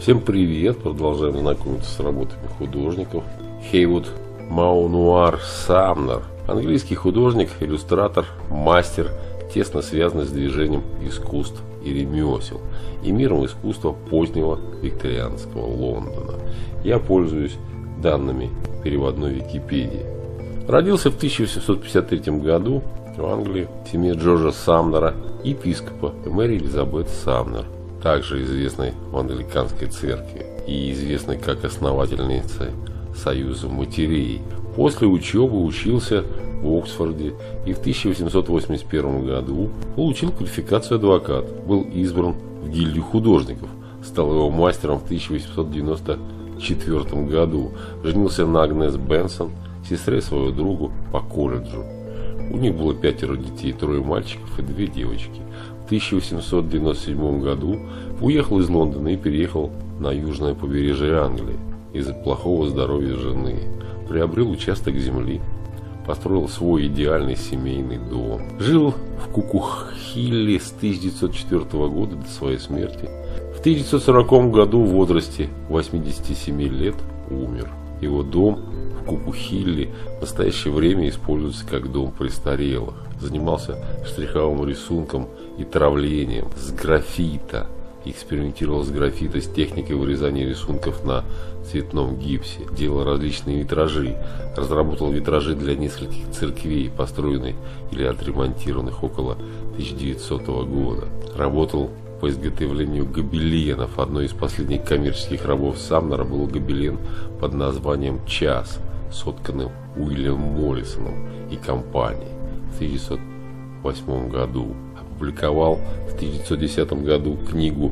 Всем привет! Продолжаем знакомиться с работами художников. Хейвуд Маунуар Самнер. Английский художник, иллюстратор, мастер, тесно связанный с движением искусств и ремесел и миром искусства позднего викторианского Лондона. Я пользуюсь данными переводной Википедии. Родился в 1853 году в Англии в семье Джорджа Самнера, епископа Мэри Элизабет Самнер также известной в англиканской церкви и известной как основательница Союза матерей. После учебы учился в Оксфорде и в 1881 году получил квалификацию адвокат, был избран в гильдию художников, стал его мастером в 1894 году, женился на Агнес Бенсон, сестре своего другу по колледжу. У них было пятеро детей, трое мальчиков и две девочки. 1897 году уехал из Лондона и переехал на южное побережье Англии из-за плохого здоровья жены. Приобрел участок земли, построил свой идеальный семейный дом. Жил в Кукухилле с 1904 года до своей смерти. В 1940 году в возрасте 87 лет умер. Его дом в Кукухилле в настоящее время используется как дом престарелых. Занимался штриховым рисунком и травлением с графита. Экспериментировал с графита с техникой вырезания рисунков на цветном гипсе. Делал различные витражи. Разработал витражи для нескольких церквей, построенных или отремонтированных около 1900 года. Работал по изготовлению гобеленов. Одной из последних коммерческих рабов Самнера был гобелен под названием «Час», сотканным Уильямом Моррисоном и компанией в 1908 году. Опубликовал в 1910 году книгу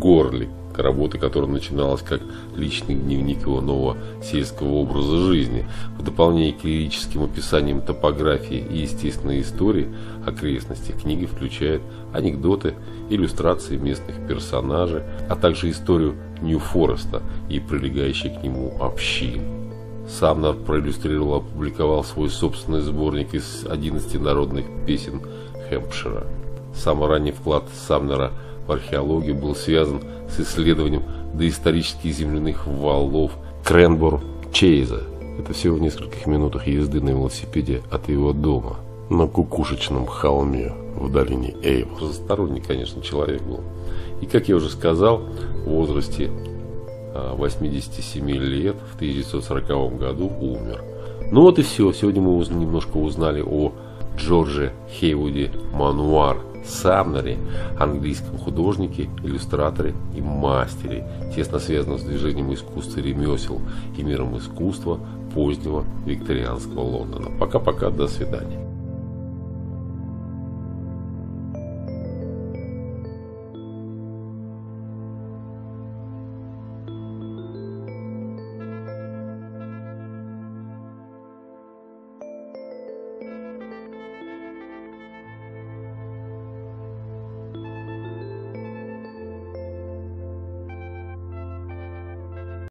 «Горлик», работа которая начиналась как личный дневник его нового сельского образа жизни. В дополнение к лирическим описаниям топографии и естественной истории окрестностей книга включает анекдоты, иллюстрации местных персонажей, а также историю Нью-Фореста и прилегающей к нему общин. Самнер проиллюстрировал и опубликовал свой собственный сборник из 11 народных песен Хэмпшира. Самый ранний вклад Самнера в археологию был связан с исследованием доисторических земляных валов Кренбор-Чейза. Это всего в нескольких минутах езды на велосипеде от его дома на кукушечном холме в долине Эйв. Сторонний, конечно, человек был. И, как я уже сказал, в возрасте 87 а, лет в 1940 году умер. Ну вот и все. Сегодня мы немножко узнали о Джордже Хейвуде Мануар Самнере, английском художнике, иллюстраторе и мастере, тесно связанном с движением искусства ремесел и миром искусства позднего викторианского Лондона. Пока-пока, до свидания.